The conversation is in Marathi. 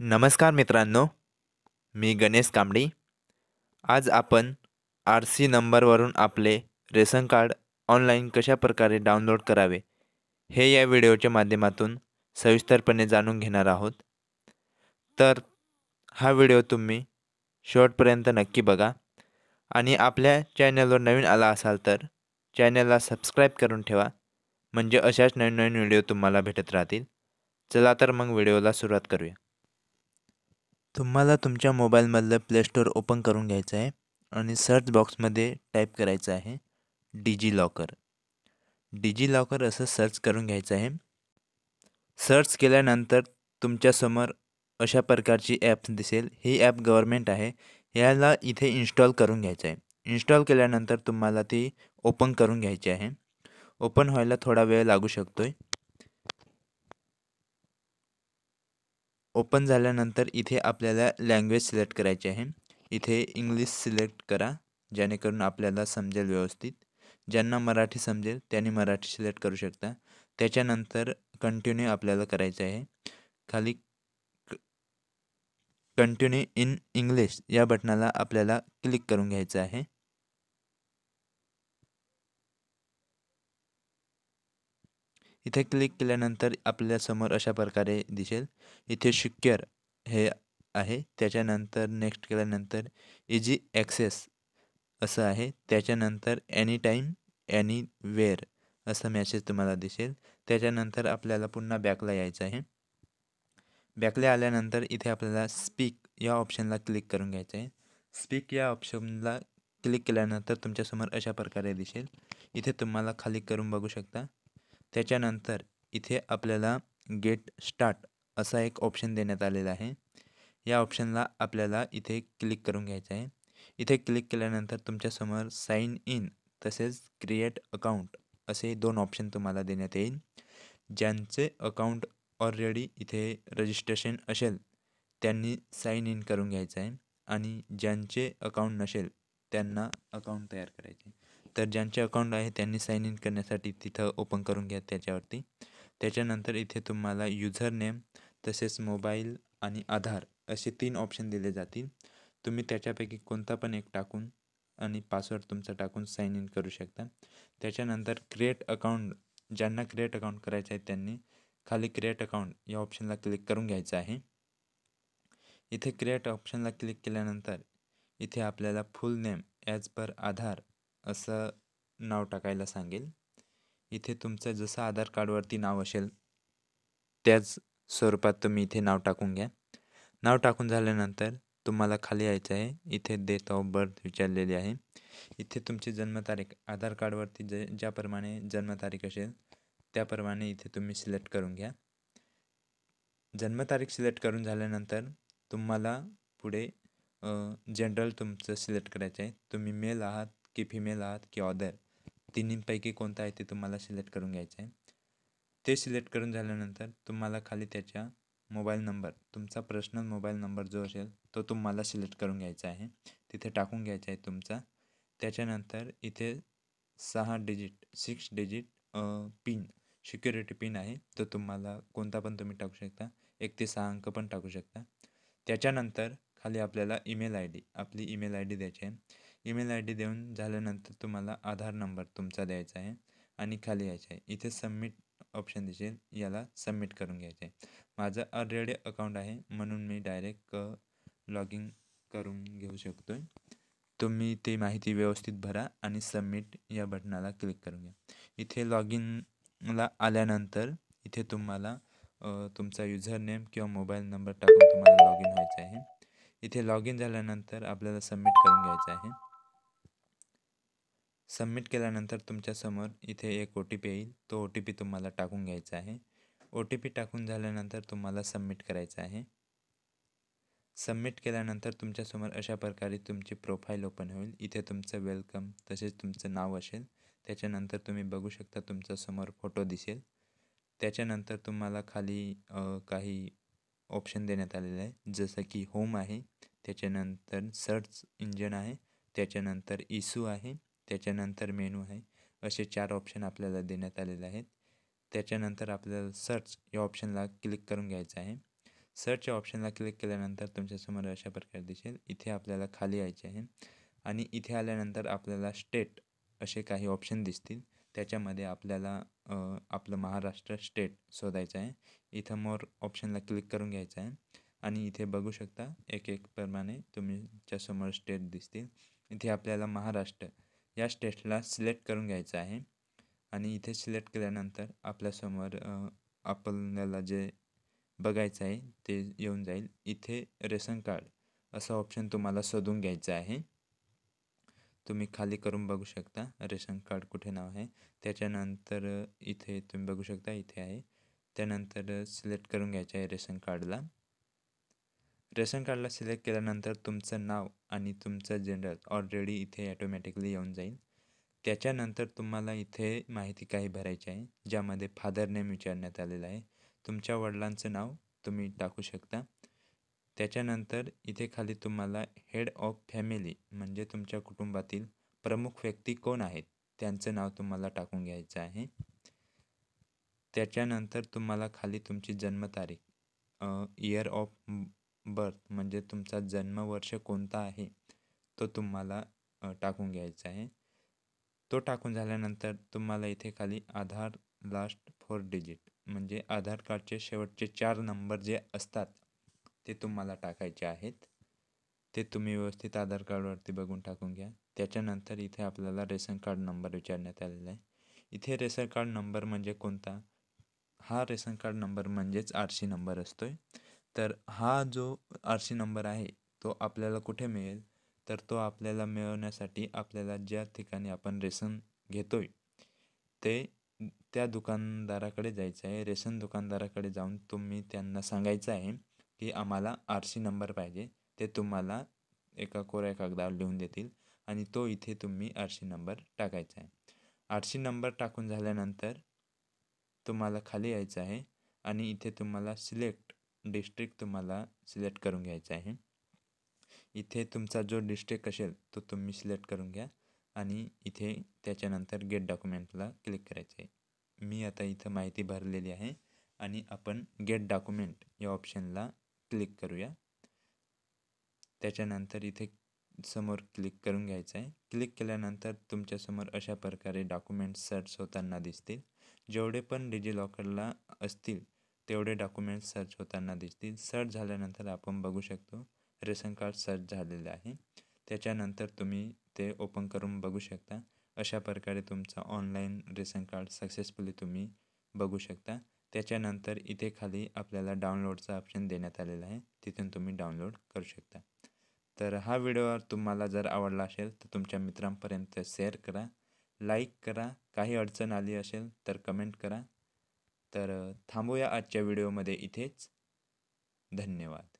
नमस्कार मित्रांनो मी गणेश कांबडी आज आपण आर सी नंबरवरून आपले रेशन कार्ड ऑनलाईन कशा प्रकारे डाउनलोड करावे हे या व्हिडिओच्या माध्यमातून सविस्तरपणे जाणून घेणार आहोत. तर हा व्हिडिओ तुम्ही शेवटपर्यंत नक्की बघा. आणि आपल्या चॅनलवर नवीन आला असाल तर चॅनलला सबस्क्राईब करून ठेवा म्हणजे अशाच नवीन नवीन व्हिडिओ तुम्हाला भेटत राहतील. चला तर मग व्हिडिओला सुरुवात करूया. तुम्हाला तुमच्या मोबाईलमधलं प्ले स्टोअर ओपन करून घ्यायचं आहे आणि सर्च बॉक्समध्ये टाईप करायचं आहे डिजी लॉकर डिजी लॉकर असं सर्च करून घ्यायचं आहे. सर्च केल्यानंतर तुमच्यासमोर अशा प्रकारची ॲप्स दिसेल. ही ॲप गव्हर्मेंट आहे. याला इथे इन्स्टॉल करून घ्यायचं आहे. इन्स्टॉल केल्यानंतर तुम्हाला ती ओपन करून घ्यायची आहे. ओपन व्हायला थोडा वेळ लागू शकतो आहे ओपन झाल्यानंतर इथे आपल्याला लँग्वेज सिलेक्ट करायची आहे. इथे इंग्लिश सिलेक्ट करा जेणेकरून आपल्याला समजेल व्यवस्थित. ज्यांना मराठी समजेल त्यांनी मराठी सिलेक्ट करू शकता. त्याच्यानंतर कंटिन्यू आपल्याला करायचं आहे. खाली कंटिन्यू इन इंग्लिश या बटनाला आपल्याला क्लिक करून घ्यायचं आहे. इथे क्लिक केल्यानंतर आपल्यासमोर अशा प्रकारे दिसेल. इथे शिक्युअर हे आहे. त्याच्यानंतर नेक्स्ट केल्यानंतर इजी ॲक्सेस असं आहे. त्याच्यानंतर एनी टाईम एनी वेअर असं मॅसेज तुम्हाला दिसेल. त्याच्यानंतर आपल्याला पुन्हा बॅकला यायचं आहे. बॅकला आल्यानंतर इथे आपल्याला स्पीक या ऑप्शनला क्लिक करून घ्यायचं आहे. स्पीक या ऑप्शनला क्लिक केल्यानंतर तुमच्यासमोर अशा प्रकारे दिसेल. इथे तुम्हाला खाली करून बघू शकता. त्याच्यानंतर इथे आपल्याला गेट स्टार्ट असा एक ऑप्शन देण्यात आलेला आहे. या ऑप्शनला आपल्याला इथे क्लिक करून घ्यायचं आहे. इथे क्लिक केल्यानंतर तुमच्यासमोर साईन इन तसेच क्रिएट अकाउंट असे दोन ऑप्शन तुम्हाला देण्यात येईल. ज्यांचे अकाउंट ऑलरेडी इथे रजिस्ट्रेशन असेल त्यांनी साईन इन करून घ्यायचं आहे. आणि ज्यांचे अकाउंट नसेल त्यांना अकाउंट तयार करायचे तर ज्यांचे अकाउंट आहे त्यांनी साईन इन करण्यासाठी तिथं ओपन करून घ्या त्याच्यावरती. त्याच्यानंतर इथे तुम्हाला युझर नेम तसेच मोबाईल आणि आधार असे तीन ऑप्शन दिले जातील. तुम्ही त्याच्यापैकी कोणता पण एक टाकून आणि पासवर्ड तुमचा टाकून साईन इन करू शकता. त्याच्यानंतर क्रिएट अकाउंट ज्यांना क्रिएट अकाउंट करायचं आहे त्यांनी खाली क्रिएट अकाउंट या ऑप्शनला क्लिक करून घ्यायचं आहे. इथे क्रिएट ऑप्शनला क्लिक केल्यानंतर इथे आपल्याला फुल नेम ॲज पर आधार असं नाव टाकायला सांगेल. इथे तुमचं जसं आधार कार्डवरती नाव असेल त्याच स्वरूपात तुम्ही इथे नाव टाकून घ्या. नाव टाकून झाल्यानंतर तुम्हाला खाली यायचं आहे. इथे डेट ऑफ बर्थ विचारलेली आहे. इथे तुमची जन्मतारीख आधार कार्डवरती ज ज्याप्रमाणे जन्मतारीख असेल त्याप्रमाणे इथे तुम्ही सिलेक्ट करून घ्या. जन्मतारीख सिलेक्ट करून झाल्यानंतर तुम्हाला पुढे जनरल तुमचं सिलेक्ट करायचं आहे. तुम्ही मेल आहात की फिमेल आहात की ऑदर तिन्हींपैकी कोणता आहे ते तुम्हाला सिलेक्ट करून घ्यायचं आहे ते सिलेक्ट करून झाल्यानंतर तुम्हाला खाली त्याच्या मोबाईल नंबर तुमचा पर्सनल मोबाईल नंबर जो असेल तो तुम्हाला सिलेक्ट करून घ्यायचा आहे. तिथे टाकून घ्यायचा आहे तुमचा. त्याच्यानंतर इथे सहा digit six digit pin security pin आहे. तो तुम्हाला कोणता पण तुम्ही टाकू शकता. एक ते सहा अंक पण टाकू शकता. त्याच्यानंतर खाली आपल्याला ईमेल आय डी आपली ईमेल आय डी द्यायची आहे. ईमेल आय डी देऊन झाल्यानंतर तुम्हाला आधार नंबर तुमचा द्यायचा आहे आणि खाली यायचं आहे. इथे सबमिट ऑप्शन दिसेल. याला सबमिट करून घ्यायचं आहे. माझं ऑलरेडी अकाउंट आहे म्हणून मी डायरेक्ट लॉग इन करून घेऊ शकतो आहे तुम्ही ती माहिती व्यवस्थित भरा आणि सबमिट या बटनाला क्लिक करून घ्या. इथे लॉग इनला आल्यानंतर इथे तुम्हाला तुमचा युझर नेम किंवा मोबाईल नंबर टाकून तुम्हाला लॉग इन व्हायचं आहे. इथे लॉग इन झाल्यानंतर आपल्याला सबमिट करून घ्यायचं आहे. सबमिट केल्यानंतर तुमच्यासमोर इथे एक ओ टी पी येईल. तो ओ टी पी तुम्हाला टाकून घ्यायचा आहे. ओ टी पी टाकून झाल्यानंतर तुम्हाला सबमिट करायचं आहे. सबमिट केल्यानंतर तुमच्यासमोर अशा प्रकारे तुमची प्रोफाईल ओपन होईल. इथे तुमचं वेलकम तसेच तुमचं नाव असेल. त्याच्यानंतर तुम्ही बघू शकता तुमच्यासमोर समोर फोटो दिसेल. त्याच्यानंतर तुम्हाला खाली काही ऑप्शन देण्यात आलेलं आहे. जसं की होम आहे. त्याच्यानंतर सर्च इंजन आहे. त्याच्यानंतर इशू आहे. त्याच्यानंतर मेनू आहे. असे चार ऑप्शन आपल्याला देण्यात आलेले आहेत. त्याच्यानंतर आपल्याला सर्च या ऑप्शनला क्लिक करून घ्यायचं आहे. सर्च या ऑप्शनला क्लिक केल्यानंतर तुमच्यासमोर अशा प्रकारे दिसेल. इथे आपल्याला खाली यायचे आहे. आणि इथे आल्यानंतर आपल्याला स्टेट असे काही ऑप्शन दिसतील. त्याच्यामध्ये आपल्याला आपलं महाराष्ट्र स्टेट शोधायचं आहे. इथं मोर ऑप्शनला क्लिक करून घ्यायचं आहे. आणि इथे बघू शकता एक एक प्रमाणे तुमच्यासमोर स्टेट दिसतील. इथे आपल्याला महाराष्ट्र या स्टेटला सिलेक्ट करून घ्यायचं आहे. आणि इथे सिलेक्ट केल्यानंतर आपल्यासमोर आपल्याला जे बघायचं आहे ते येऊन जाईल. इथे रेशन कार्ड असं ऑप्शन तुम्हाला शोधून घ्यायचं आहे. तुम्ही खाली करून बघू शकता रेशन कार्ड कुठे नाव आहे. त्याच्यानंतर इथे तुम्ही बघू शकता इथे आहे. त्यानंतर सिलेक्ट करून घ्यायचं आहे रेशन कार्डला. रेशन कार्डला सिलेक्ट केल्यानंतर तुमचं नाव आणि तुमचं जेंडर ऑलरेडी इथे ॲटोमॅटिकली येऊन जाईल. त्याच्यानंतर तुम्हाला इथे माहिती काही भरायची आहे ज्यामध्ये फादर नेम विचारण्यात आलेलं आहे. तुमच्या वडिलांचं नाव तुम्ही टाकू शकता. त्याच्यानंतर इथे खाली तुम्हाला हेड ऑफ फॅमिली म्हणजे तुमच्या कुटुंबातील प्रमुख व्यक्ती कोण आहेत त्यांचं नाव तुम्हाला टाकून घ्यायचं आहे. त्याच्यानंतर तुम्हाला खाली तुमची जन्मतारीख इयर ऑफ बर्थ म्हणजे तुमचा जन्मवर्ष कोणता आहे? तो तुम्हाला टाकून घ्यायचा आहे. तो टाकून झाल्यानंतर तुम्हाला इथे खाली आधार लास्ट फोर डिजिट म्हणजे आधार कार्डचे शेवटचे चार नंबर जे असतात ते तुम्हाला टाकायचे आहेत. ते तुम्ही व्यवस्थित आधार कार्डवरती बघून टाकून घ्या. त्याच्यानंतर इथे आपल्याला रेशन कार्ड नंबर विचारण्यात आलेला आहे. इथे रेशन कार्ड नंबर म्हणजे कोणता? हा रेशन कार्ड नंबर म्हणजेच आर सी नंबर असतो आहे तर हा जो आर सी नंबर आहे तो आपल्याला कुठे मिळेल? तर तो आपल्याला मिळवण्यासाठी आपल्याला ज्या ठिकाणी आपण रेशन घेतो आहे ते त्या दुकानदाराकडे जायचं आहे. रेशन दुकानदाराकडे जाऊन तुम्ही त्यांना सांगायचं आहे की आम्हाला आर सी नंबर पाहिजे. ते तुम्हाला एका कोऱ्या कागदावर लिहून देतील आणि तो इथे तुम्ही आर सी नंबर टाकायचा आहे. आर सी नंबर टाकून झाल्यानंतर तुम्हाला खाली यायचं आहे आणि इथे तुम्हाला सिलेक्ट डिस्ट्रिक्ट तुम्हाला सिलेक्ट करून घ्यायचा आहे. इथे तुमचा जो डिस्ट्रिक्ट असेल तो तुम्ही सिलेक्ट करून घ्या आणि इथे त्याच्यानंतर गेट डॉक्युमेंटला क्लिक करायचं आहे. मी आता इथं माहिती भरलेली आहे आणि आपण गेट डॉक्युमेंट या ऑप्शनला क्लिक करूया. त्याच्यानंतर इथे समोर क्लिक करून घ्यायचं आहे. क्लिक केल्यानंतर तुमच्यासमोर अशा प्रकारे डॉक्युमेंट सर्च होताना दिसतील. जेवढे पण डिजिलॉकरला असतील तेवढे डॉक्युमेंट सर्च होताना दिसतील. सर्च झाल्यानंतर आपण बघू शकतो रेशन कार्ड सर्च झालेलं आहे. त्याच्यानंतर तुम्ही ते ओपन करून बघू शकता. अशा प्रकारे तुमचं ऑनलाईन रेशन कार्ड सक्सेसफुली तुम्ही बघू शकता. त्याच्यानंतर इथे खाली आपल्याला डाउनलोडचा ऑप्शन देण्यात आलेला आहे. तिथून तुम्ही डाउनलोड करू शकता. तर हा व्हिडिओ तुम्हाला जर आवडला असेल तर तुमच्या मित्रांपर्यंत शेअर करा. लाईक करा. काही अडचण आली असेल तर कमेंट करा. तर थांबूया आजच्या व्हिडिओमध्ये इथेच. धन्यवाद.